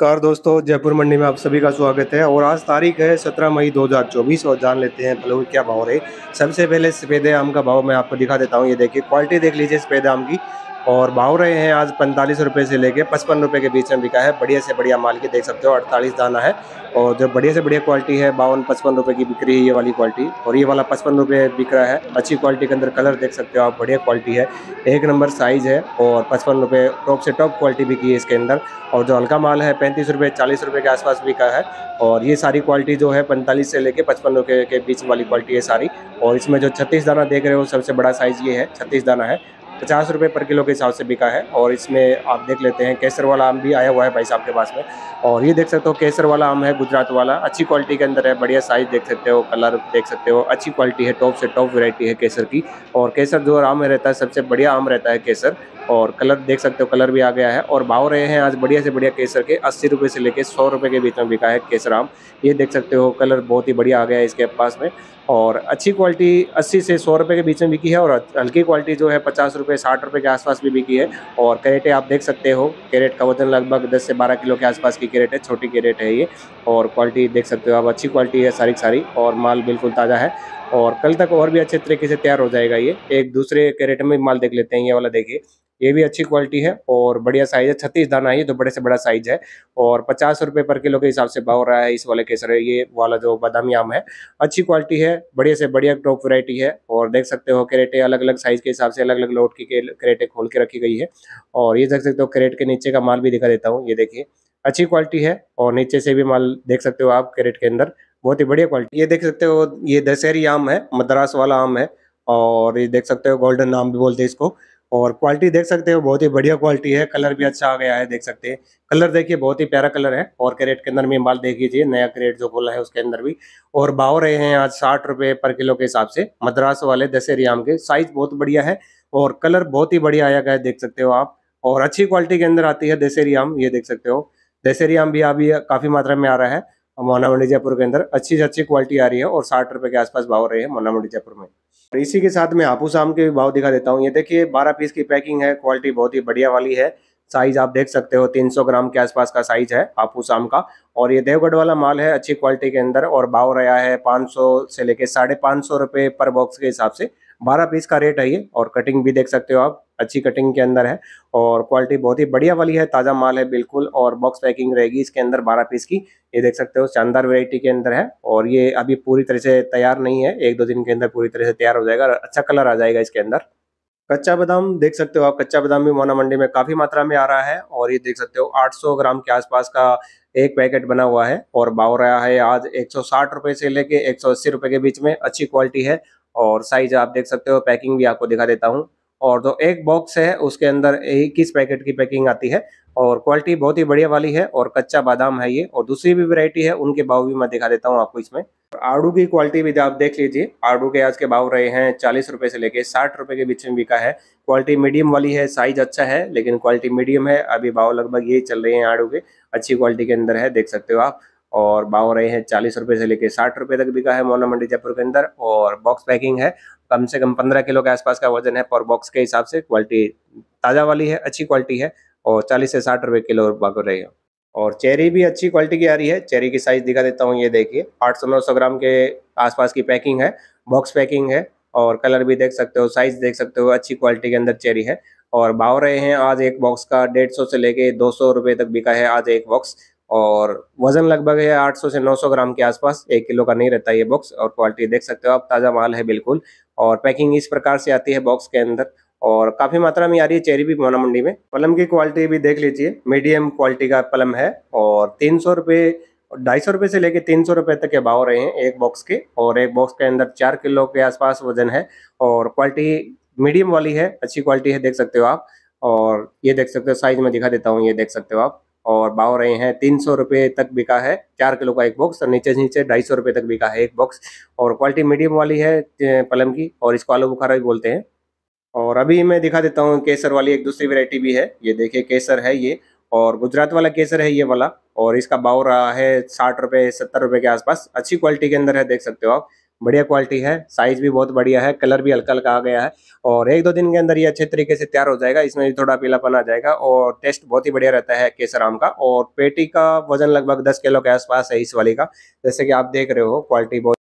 Car दोस्तों, जयपुर मंडी में आप सभी का स्वागत है और आज तारीख है 17 मई 2024 और जान लेते हैं फलों क्या भाव रहे। सबसे पहले सफ़ेद आम का भाव मैं आपको दिखा देता हूँ। ये देखिए, क्वालिटी देख लीजिए सफ़ेद आम की। और भाव रहे हैं आज पैंतालीस रुपये से लेके पचपन रुपये के बीच में बिका है। बढ़िया से बढ़िया माल की देख सकते हो, अड़तालीस दाना है। और जो बढ़िया से बढ़िया क्वालिटी है, बावन पचपन रुपये की बिक्री है ये वाली क्वालिटी और ये वाला पचपन रुपये बिक रहा है। अच्छी क्वालिटी के अंदर कलर देख सकते हो आप, बढ़िया क्वालिटी है। एक नंबर साइज़ है और पचपन रुपये टॉप से टॉप क्वालिटी बिकी है इसके अंदर। और जो हल्का माल है, पैंतीस रुपये चालीस रुपये के आसपास बिका है। और ये सारी क्वालिटी जो है, पैंतालीस से लेके पचपन रुपये के बीच वाली क्वालिटी है सारी। और इसमें जो छत्तीस दाना देख रहे हो, सबसे बड़ा साइज़ ये है, छत्तीस दाना है। पचास रुपये पर किलो के हिसाब से बिका है और इसमें आप देख लेते हैं केसर वाला आम भी आया हुआ है भाई साहब के पास में। और ये देख सकते हो केसर वाला आम है गुजरात वाला अच्छी क्वालिटी के अंदर है, बढ़िया साइज़ देख सकते हो कलर देख सकते हो। अच्छी क्वालिटी है टॉप से टॉप वेराइटी है केसर की। और केसर जो आम रहता है, सबसे बढ़िया आम रहता है केसर। और कलर देख सकते हो कलर भी आ गया है। और भाव रहे हैं आज बढ़िया से बढ़िया केसर के, अस्सी रुपये से लेकर सौ रुपये के बीच में बिका है केसर आम। ये देख सकते हो कलर बहुत ही बढ़िया आ गया है इसके पास में। और अच्छी क्वालिटी 80 से 100 रुपए के बीच में बिकी है और हल्की क्वालिटी जो है पचास रुपये साठ रुपये के आसपास भी बिकी है। और कैरेटे आप देख सकते हो, कैरेट का वज़न लगभग 10 से 12 किलो के आसपास की कैरेट है, छोटी कैरेट है ये। और क्वालिटी देख सकते हो आप, अच्छी क्वालिटी है सारी सारी और माल बिल्कुल ताज़ा है। और कल तक और भी अच्छे तरीके से तैयार हो जाएगा ये। एक दूसरे कैरेट में माल देख लेते हैं, ये वाला देखिए। ये भी अच्छी क्वालिटी है और बढ़िया साइज़ है, छत्तीस दाना है ये तो बड़े से बड़ा साइज़ है। और पचास रुपये पर किलो के हिसाब से भाव रहा है इस वाले केसर, ये वाला जो बादामी आम है, अच्छी क्वालिटी है। बढ़िया से बढ़िया टॉप वैरायटी है और देख सकते हो करेटे अलग अलग साइज़ के हिसाब से अलग अलग लोट की करेटे खोल के रखी गई है। और ये देख सकते हो करेट के नीचे का माल भी दिखा देता हूँ, ये देखिए। अच्छी क्वालिटी है और नीचे से भी माल देख सकते हो आप करेट के अंदर, बहुत ही बढ़िया क्वालिटी ये देख सकते हो, ये दशहरी आम है, मद्रास वाला आम है और ये देख सकते हो गोल्डन आम भी बोलते हैं इसको। और क्वालिटी देख सकते हो, बहुत ही बढ़िया क्वालिटी है। कलर भी अच्छा आ गया है, देख सकते हैं। कलर देखिए, बहुत ही प्यारा कलर है। और क्रेट के अंदर भी माल देख लीजिए, नया क्रेट जो खोला है उसके अंदर भी। और भाव रहे हैं आज साठ रुपए पर किलो के हिसाब से। मद्रास वाले दशहरी आम के साइज़ बहुत बढ़िया है और कलर बहुत ही बढ़िया आया गया है, देख सकते हो आप। और अच्छी क्वालिटी के अंदर आती है दशहरी आम, ये देख सकते हो। दशहरी आम भी अभी काफ़ी मात्रा में आ रहा है मोना मंडी जयपुर के अंदर। अच्छी से अच्छी क्वालिटी आ रही है और साठ रुपए के आसपास भाव रहे हैं मोना मंडी जयपुर में। और इसी के साथ मैं हापूस आम के भी भाव दिखा देता हूँ। ये देखिए, बारह पीस की पैकिंग है क्वालिटी बहुत ही बढ़िया वाली है। साइज़ आप देख सकते हो 300 ग्राम के आसपास का साइज़ है हापूस आम का। और ये देवगढ़ वाला माल है, अच्छी क्वालिटी के अंदर और भाव रहा है 500 से लेके साढ़े पाँच सौ पर बॉक्स के हिसाब से। बारह पीस का रेट है ये, और कटिंग भी देख सकते हो आप, अच्छी कटिंग के अंदर है, और क्वालिटी बहुत ही बढ़िया वाली है, ताज़ा माल है बिल्कुल, और बॉक्स पैकिंग रहेगी इसके अंदर बारह पीस की, ये देख सकते हो शानदार वेरायटी के अंदर है, और ये अभी पूरी तरह से तैयार नहीं है, एक दो दिन के अंदर पूरी तरह से तैयार हो जाएगा अच्छा कलर आ जाएगा इसके अंदर। कच्चा बादाम देख सकते हो आप, कच्चा बादाम भी मोना मंडी में काफ़ी मात्रा में आ रहा है, और ये देख सकते हो 800 ग्राम के आसपास का एक पैकेट बना हुआ है, और भाव रहा है आज एक सौ से लेके एक सौ के बीच में अच्छी क्वालिटी है और साइज़ आप देख सकते हो पैकिंग भी आपको दिखा देता हूँ। और जो एक बॉक्स है, उसके अंदर इक्कीस पैकेट की पैकिंग आती है? और क्वालिटी बहुत ही बढ़िया वाली है और कच्चा बादाम है ये। और दूसरी भी वैरायटी है, उनके भाव भी मैं दिखा देता हूँ आपको इसमें। आड़ू की क्वालिटी भी आप देख लीजिए। आड़ू के आज के भाव रहे हैं चालीस रुपए से लेके साठ रुपए के बीच में बिका है। क्वालिटी मीडियम वाली है साइज़ अच्छा है, लेकिन क्वालिटी मीडियम है। अभी भाव लगभग यही चल रहे हैं आड़ू के। अच्छी क्वालिटी के अंदर है, देख सकते हो आप। और भाव रहे हैं चालीस रुपए से लेके साठ रुपए तक बिका है मोना मंडी जयपुर के अंदर और बॉक्स पैकिंग है। कम से कम पंद्रह किलो के आसपास का वज़न है पर बॉक्स के हिसाब से क्वालिटी ताज़ा वाली है, अच्छी क्वालिटी है और चालीस से साठ रुपए किलो बागो रही है। और चेरी भी अच्छी क्वालिटी की आ रही है। चेरी की साइज़ दिखा देता हूँ, ये देखिए, आठ सौ नौ सौ ग्राम के आसपास की पैकिंग है बॉक्स पैकिंग है और कलर भी देख सकते हो साइज़ देख सकते हो, अच्छी क्वालिटी के अंदर चेरी है। और भाव रहे हैं, आज एक बॉक्स का डेढ़ सौ से लेके दो सौ रुपये तक बिका है आज एक बॉक्स और वज़न लगभग है 800 से 900 ग्राम के आसपास, एक किलो का नहीं रहता ये बॉक्स और क्वालिटी देख सकते हो आप, ताज़ा माल है बिल्कुल। और पैकिंग इस प्रकार से आती है बॉक्स के अंदर, और काफ़ी मात्रा में आ रही है चेरी भी मोना मंडी में। पलम की क्वालिटी भी देख लीजिए मीडियम क्वालिटी का पलम है, और तीन सौ रुपये, ढाई सौ रुपये से लेके तीन सौ रुपये तक के भाव रहे हैं एक बॉक्स के, और एक बॉक्स के अंदर चार किलो के आसपास वज़न है, और क्वालिटी मीडियम वाली है, अच्छी क्वालिटी है, देख सकते हो आप। और ये देख सकते हो साइज़ में दिखा देता हूँ, ये देख सकते हो आप। और भाव रहे हैं तीन सौ रुपये तक बिका है, चार किलो का एक बॉक्स और नीचे नीचे ढाई सौ रुपये तक बिका है एक बॉक्स और क्वालिटी मीडियम वाली है पलम की और इसको आलू बुखारा भी बोलते हैं। और अभी मैं दिखा देता हूँ केसर वाली एक दूसरी वेरायटी भी है, ये देखिए केसर है ये। और गुजरात वाला केसर है ये वाला और इसका भाव रहा है साठ रुपये, सत्तर रुपये के आसपास। अच्छी क्वालिटी के अंदर है, देख सकते हो आप। बढ़िया क्वालिटी है साइज़ भी बहुत बढ़िया है कलर भी हल्का हल्का आ गया है और एक दो दिन के अंदर ये अच्छे तरीके से तैयार हो जाएगा, इसमें भी थोड़ा पीलापन आ जाएगा और टेस्ट बहुत ही बढ़िया रहता है केसर आम का और पेटी का वज़न लगभग दस किलो के आसपास है इस वाली का, जैसे कि आप देख रहे हो क्वालिटी बहुत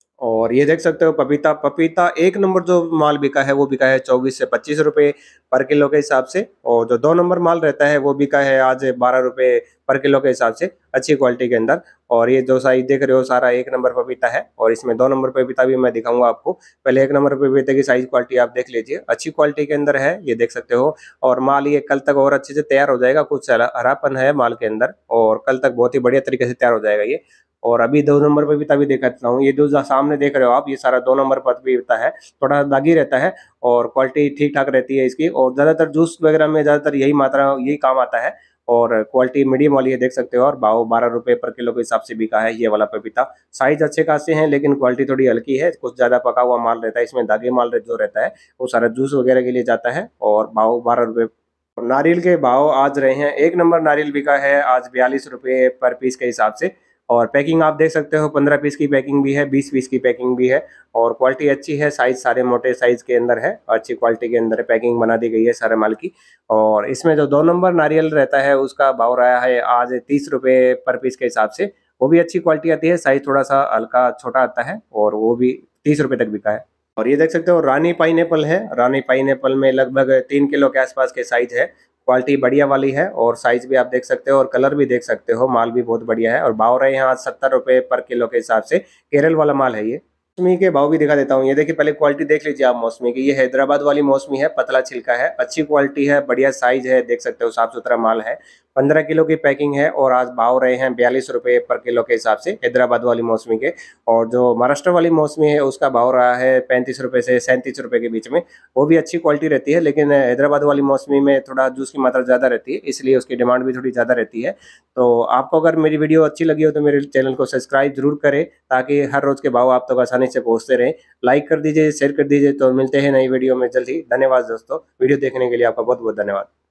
और ये देख सकते हो, पपीता पपीता एक नंबर जो माल बिका है, वो बिका है चौबीस से पच्चीस रुपए पर किलो के हिसाब से और जो दो नंबर माल रहता है, वो बिका है आज बारह रुपए पर किलो के हिसाब से, अच्छी क्वालिटी के अंदर। और ये जो साइज़ देख रहे हो, सारा एक नंबर पपीता है और इसमें दो नंबर पपीता भी मैं दिखाऊँगा आपको। पहले एक नंबर पपीते की साइज़ क्वालिटी आप देख लीजिए, अच्छी क्वालिटी के अंदर है, ये देख सकते हो। और माल ये कल तक और अच्छे से तैयार हो जाएगा, कुछ हरापन है माल के अंदर और कल तक बहुत ही बढ़िया तरीके से तैयार हो जाएगा ये। और अभी दो नंबर पर भी देख सकता हूँ। ये जो सामने देख रहे हो आप, ये सारा दो नंबर पर भी होता है। थोड़ा दागी रहता है और क्वालिटी ठीक ठाक रहती है इसकी और ज़्यादातर जूस वगैरह में ज़्यादातर यही मात्रा, यही काम आता है और क्वालिटी मीडियम वाली है देख सकते हो और भाव बारह रुपये पर किलो के हिसाब से बिका है ये वाला पपीता। साइज़ अच्छे खासे हैं लेकिन क्वालिटी थोड़ी हल्की है। कुछ ज़्यादा पका हुआ माल रहता है, इसमें दागे माल जो रहता है, वो सारा जूस वगैरह के लिए जाता है और भाव बारह रुपए नारियल के भाव आज रहे हैं। एक नंबर नारियल बिका है, आज बयालीस रुपये पर पीस के हिसाब से। और पैकिंग आप देख सकते हो, पंद्रह पीस की पैकिंग भी है, बीस पीस की पैकिंग भी है और क्वालिटी अच्छी है साइज़ सारे मोटे साइज़ के अंदर है, अच्छी क्वालिटी के अंदर पैकिंग बना दी गई है सारे माल की। और इसमें जो दो नंबर नारियल रहता है, उसका भाव रहा है आज तीस रुपये पर पीस के हिसाब से, वो भी अच्छी क्वालिटी आती है साइज़ थोड़ा सा हल्का छोटा आता है और वो भी तीस रुपये तक बिका है। और ये देख सकते हो, रानी पाइन है, रानी पाइन में लगभग तीन किलो के आसपास के साइज़ है क्वालिटी बढ़िया वाली है और साइज़ भी आप देख सकते हो और कलर भी देख सकते हो। माल भी बहुत बढ़िया है और भाव रहे हैं आज सत्तर रुपये पर किलो के हिसाब से। केरल वाला माल है ये। मौसमी के भाव भी दिखा देता हूँ। ये देखिए, पहले क्वालिटी देख लीजिए आप मौसमी की। ये हैदराबाद वाली मौसमी है, पतला छिलका है, अच्छी क्वालिटी है, बढ़िया साइज़ है, देख सकते हो साफ़ सुथरा माल है। पंद्रह किलो की पैकिंग है और आज भाव रहे हैं बयालीस रुपए पर किलो के हिसाब से हैदराबाद वाली मौसमी के। और जो महाराष्ट्र वाली मौसमी है, उसका भाव रहा है पैंतीस रुपए से सैंतीस रुपए के बीच में। वो भी अच्छी क्वालिटी रहती है, लेकिन हैदराबाद वाली मौसमी में थोड़ा जूस की मात्रा ज़्यादा रहती है, इसलिए उसकी डिमांड भी थोड़ी ज़्यादा रहती है। तो आपको अगर मेरी वीडियो अच्छी लगी हो तो मेरे चैनल को सब्सक्राइब ज़रूर करें, ताकि हर रोज़ के भाव आप तक आसानी से पहुँचते रहें। लाइक कर दीजिए शेयर कर दीजिए तो मिलते हैं नई वीडियो में जल्दी धन्यवाद दोस्तों। वीडियो देखने के लिए आपका बहुत बहुत धन्यवाद।